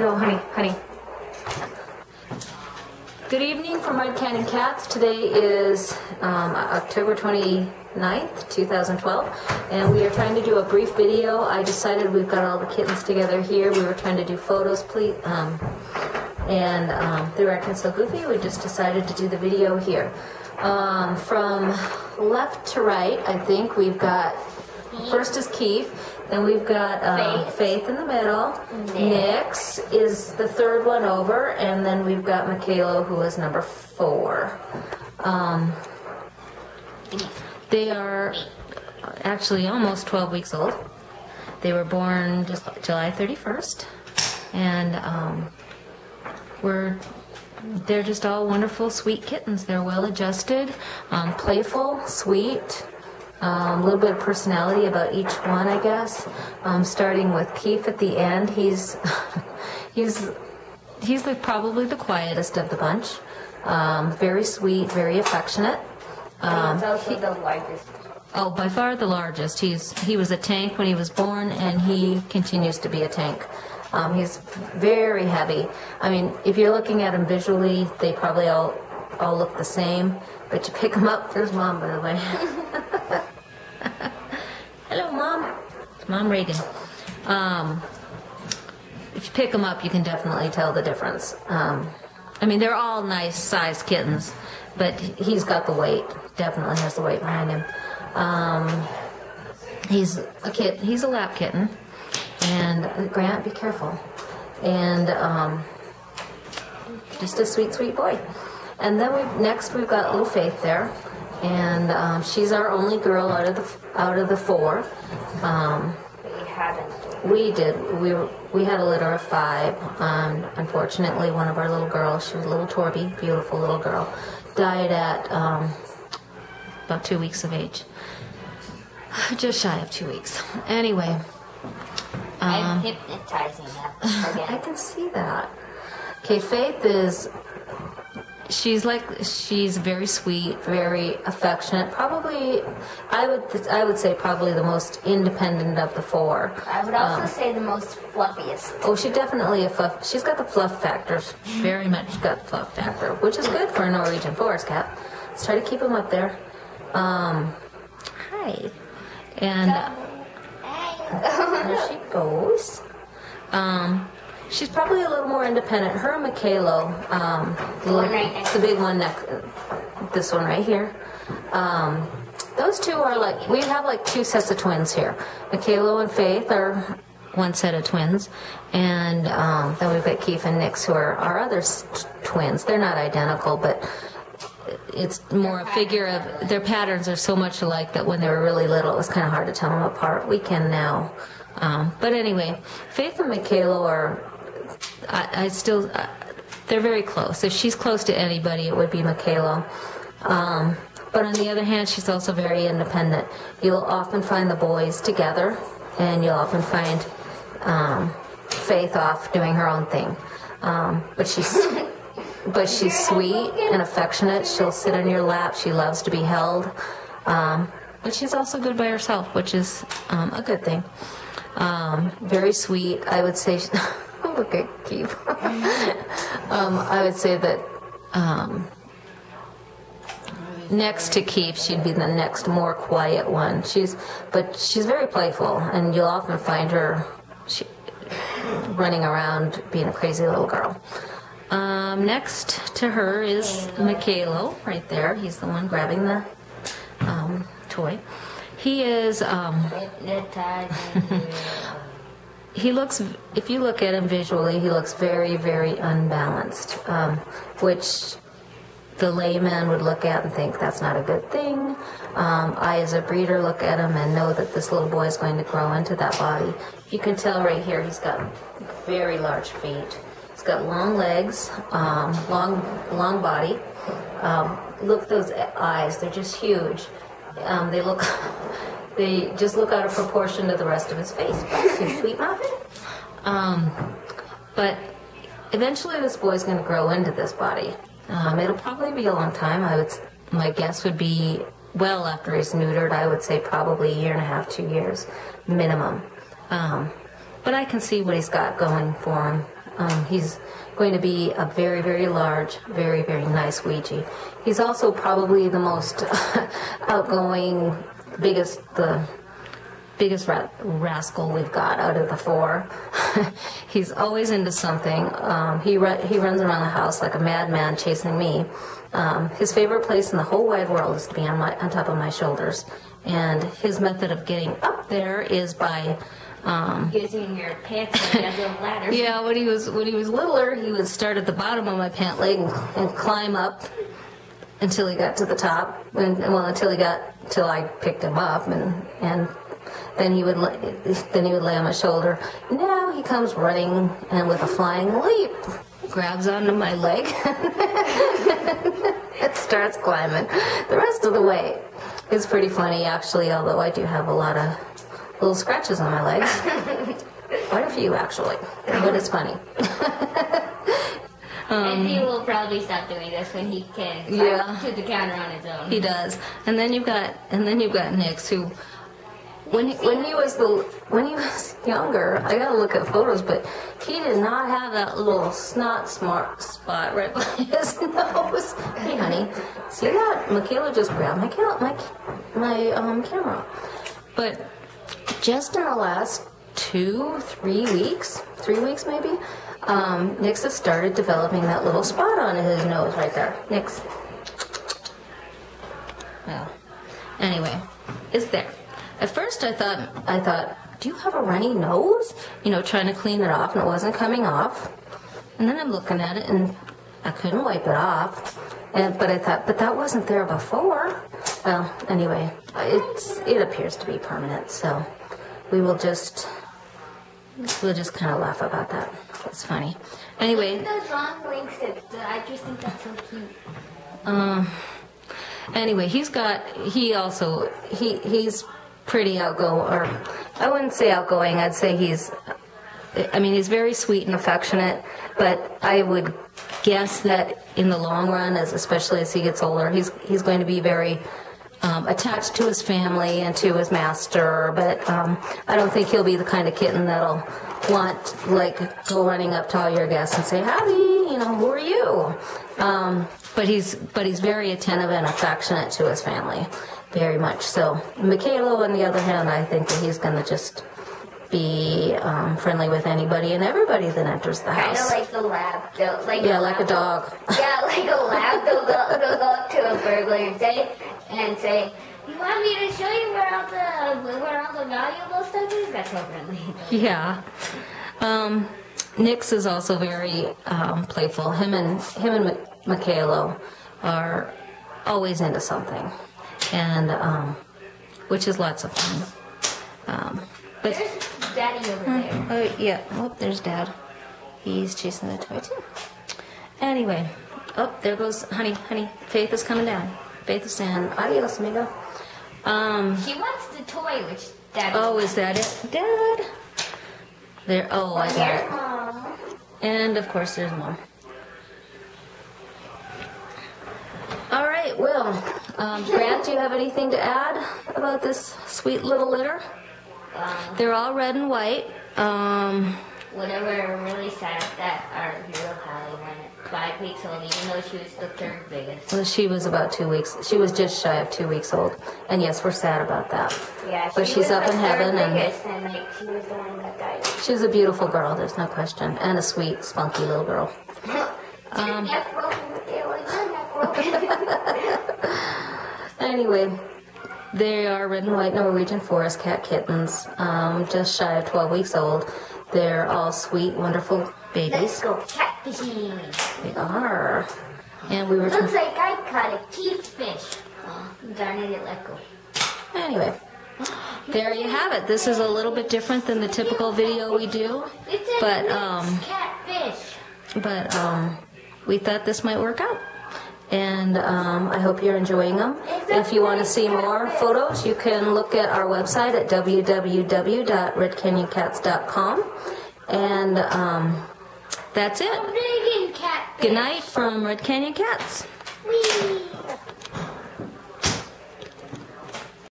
No, honey, honey. Good evening from Red Canyon Cats. Today is um, October 29th, 2012, and we are trying to do a brief video. I decided we've got all the kittens together here. We were trying to do photos, please, um, and um, were acting so goofy, we just decided to do the video here. Um, from left to right, I think we've got first is Keith, then we've got um, Faith. Faith in the middle. Nick. Nix is the third one over, and then we've got Michaela, who is number four. Um, they are actually almost 12 weeks old. They were born just July 31st, and um, we're they're just all wonderful, sweet kittens. They're well adjusted, um, playful, sweet. Um, a little bit of personality about each one, I guess. Um, starting with Keith at the end, he's he's he's the, probably the quietest of the bunch. Um, very sweet, very affectionate. Um, it's also the largest. Oh, by far the largest. He's he was a tank when he was born, and he continues to be a tank. Um, he's very heavy. I mean, if you're looking at him visually, they probably all all look the same. But you pick him up. There's mom, by the way. Hello, mom. It's Mom Reagan. Um, if you pick them up, you can definitely tell the difference. Um, I mean, they're all nice sized kittens, but he's got the weight. Definitely has the weight behind him. Um, he's a kit. He's a lap kitten, and Grant, be careful. And um, just a sweet, sweet boy. And then we next we've got little Faith there, and um, she's our only girl out of the out of the four. Um, We haven't. we did. We were, we had a litter of five. Um, unfortunately, one of our little girls, she was a little Torby, beautiful little girl, died at um, about two weeks of age. Just shy of two weeks. Anyway, I'm hypnotizing them I can see that. Okay, Faith is. She's like she's very sweet, very affectionate. Probably, I would I would say probably the most independent of the four. I would also say the most fluffiest. Oh, she definitely a fluff. She's got the fluff factor. Very much got the fluff factor, which is good for a Norwegian forest cat. Let's try to keep him up there. Um, hi, and there she goes. Um, she's probably a little more independent. Her and Michaelo, um, the, one right the big one next, this one right here. Um, those two are like we have like two sets of twins here. Michaelo and Faith are one set of twins, and um, then we've got Keith and Nix who are our other twins. They're not identical, but it's more a figure of their patterns are so much alike that when they were really little, it was kind of hard to tell them apart. We can now. Um, but anyway, Faith and Michaela are, I, I still, uh, they're very close. If she's close to anybody, it would be Michaela. Um, but on the other hand, she's also very independent. You'll often find the boys together, and you'll often find um, Faith off doing her own thing. Um, but she's but she's sweet and affectionate. She'll sit on your lap. She loves to be held. Um, but she's also good by herself, which is um, a good thing. Um, very sweet. I would say. at Keith. um, I would say that um, next to Keith, she'd be the next more quiet one. She's, but she's very playful, and you'll often find her she, running around being a crazy little girl. Um, next to her is Michaelo, right there. He's the one grabbing the um, toy. He is. Um. he looks. If you look at him visually, he looks very, very unbalanced, um, which the layman would look at and think that's not a good thing. Um, I, as a breeder, look at him and know that this little boy is going to grow into that body. You can tell right here he's got very large feet. He's got long legs, um, long, long body. Um, look those eyes; they're just huge. Um, they look, they just look out of proportion to the rest of his face. Sweet muffin. Um, but eventually, this boy's going to grow into this body. Um, it'll probably be a long time. I would, my guess would be well after he's neutered. I would say probably a year and a half, two years minimum. Um, but I can see what he's got going for him. Um, he's going to be a very, very large, very, very nice Wegie. He's also probably the most outgoing, biggest, the biggest ra- rascal we've got out of the four. He's always into something. Um, he he runs around the house like a madman chasing me. Um, his favorite place in the whole wide world is to be on my on top of my shoulders, and his method of getting up there is by um, Using your pants as a ladder. yeah, when he was when he was littler, he would start at the bottom of my pant leg and, and climb up until he got to the top, and well, until he got till I picked him up, and and then he would la- then he would lay on my shoulder. Now he comes running and with a flying leap grabs onto my leg and starts climbing the rest of the way. It's pretty funny actually, although I do have a lot of little scratches on my legs. Quite a few actually, but it's funny. and he will probably stop doing this when he can climb Yeah. to the counter on his own. He does. And then you've got and then you've got Nix who when he, when he was the when he was younger, I gotta look at photos, but he did not have that little snot smart spot right by his nose. Hey, honey, see that? Michaela just grabbed my my my um, camera. But just in the last two, three weeks, three weeks maybe, um, Nix has started developing that little spot on his nose right there. Nix. Well, anyway, it's there. At first, I thought, I thought, do you have a runny nose? You know, trying to clean it off, and it wasn't coming off. And then I'm looking at it, and I couldn't wipe it off. And but I thought, but that wasn't there before. Well, anyway, it's it appears to be permanent, so we will just we'll just kind of laugh about that. It's funny. Anyway, Those wing sticks. I just think that's so cute. Um. Anyway, he's got. He also. He he's pretty outgoing, or I wouldn't say outgoing. I'd say he's. I mean, he's very sweet and affectionate, but I would guess that in the long run, as especially as he gets older, he's he's going to be very um, attached to his family and to his master. But um, I don't think he'll be the kind of kitten that'll want like go running up to all your guests and say howdy, you know, who are you? Um, but he's but he's very attentive and affectionate to his family, very much so. Michaelo, on the other hand, I think that he's going to just be um, friendly with anybody and everybody that enters the house. Kind of like the lab. Like yeah, like a lab. dog. Yeah, like a lab. They'll go, they'll go up to a burglar and say, and say, "You want me to show you where all the where all the valuable stuff is?" That's so friendly. Yeah. Um, Nix is also very um, playful. Him and him and Mi- Michaelo are always into something, and um, which is lots of fun. Um, but There's Daddy over there. oh yeah, oh there's Dad. He's chasing the toy too. Anyway, oh there goes honey, honey. Faith is coming down. Faith is saying adios, amigo. Um, She wants the toy, which Daddy. oh, is that it, Dad? There. Oh, I got it. Mom. And of course, there's more. All right, well, um, Grant, do you have anything to add about this sweet little litter? Um, They're all red and white. Um, whatever really sad that our hero Hallie went five weeks old, even though she was the third biggest. well, she was about two weeks. She was just shy of two weeks old, and yes, we're sad about that. Yeah, But she she's was up the in heaven, and biggest, and like she was the one that died. she's a beautiful girl. There's no question, and a sweet, spunky little girl. Your neck broken, Michaela, your. Anyway, they are red and white Norwegian forest cat kittens, um, just shy of 12 weeks old. They're all sweet, wonderful babies. Let's go catfishing. They are. And we were. Looks like I caught a cute fish. Oh, darn it, it let go. Anyway, there you have it. This is a little bit different than the typical video we do, It's a but um, catfish. but um, we thought this might work out. And um, I hope you're enjoying them. If you want to see more photos, you can look at our website at www.redcanyоncats.com. And um, that's it. Good night from Red Canyon Cats. Whee!